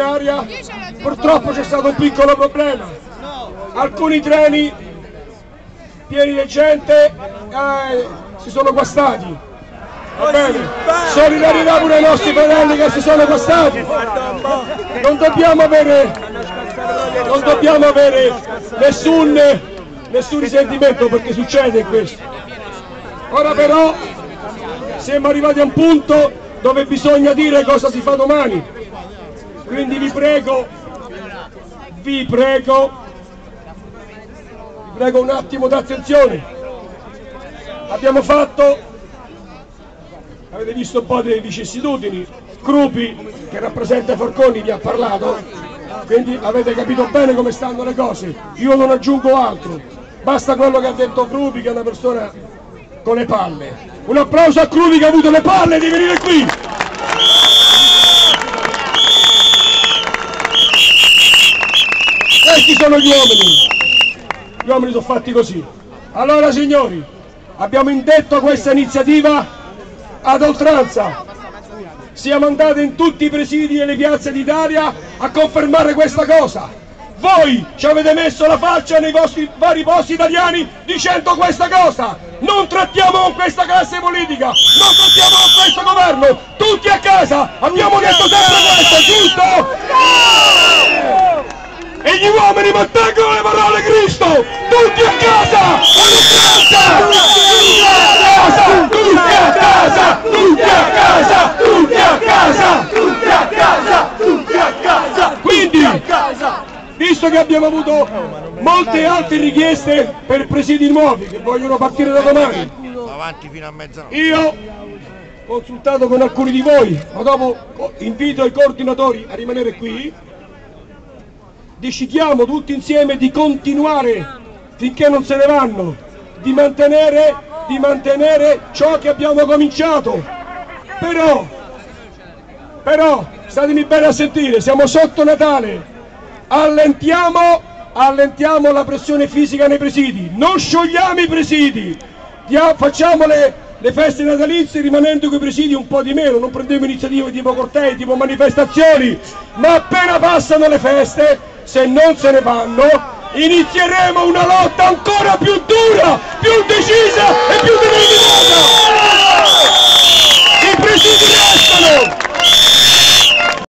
aria, purtroppo c'è stato un piccolo problema. Alcuni treni pieni di gente eh, si sono guastati. Va bene? Solidarietà pure ai nostri fratelli che si sono guastati. Non dobbiamo avere, non dobbiamo avere nessun, nessun risentimento perché succede questo. Ora però siamo arrivati a un punto dove bisogna dire cosa si fa domani. Quindi vi prego, vi prego, vi prego un attimo d'attenzione. Abbiamo fatto, avete visto un po' delle vicissitudini, Crupi che rappresenta Forconi vi ha parlato, quindi avete capito bene come stanno le cose. Io non aggiungo altro, basta quello che ha detto Crupi che è una persona con le palle. Un applauso a Crupi che ha avuto le palle di venire qui. Questi sono gli uomini. Gli uomini sono fatti così. Allora signori, abbiamo indetto questa iniziativa ad oltranza. Siamo andati in tutti i presidi e le piazze d'Italia a confermare questa cosa. Voi ci avete messo la faccia nei vostri vari posti italiani dicendo questa cosa. Non trattiamo con questa classe politica, non trattiamo con questo governo. Tutti a casa, abbiamo detto sempre questo, giusto? E gli uomini mantengono le parole Cristo! Tutti a casa! Tutti a casa! Tutti a casa! Tutti a casa! Tutti a casa! Tutti a casa! Quindi, visto che abbiamo avuto molte altre richieste per presidi nuovi che vogliono partire da domani, avanti fino a mezzanotte. io ho consultato con alcuni di voi, ma dopo invito i coordinatori a rimanere qui decidiamo tutti insieme di continuare finché non se ne vanno, di mantenere, di mantenere ciò che abbiamo cominciato. Però, però, statemi bene a sentire, siamo sotto Natale, allentiamo, allentiamo la pressione fisica nei presidi, non sciogliamo i presidi, facciamo le, le feste natalizie rimanendo con i presidi un po' di meno, non prendiamo iniziative tipo cortei, tipo manifestazioni, ma appena passano le feste se non se ne vanno, inizieremo una lotta ancora più dura, più decisa e più determinata.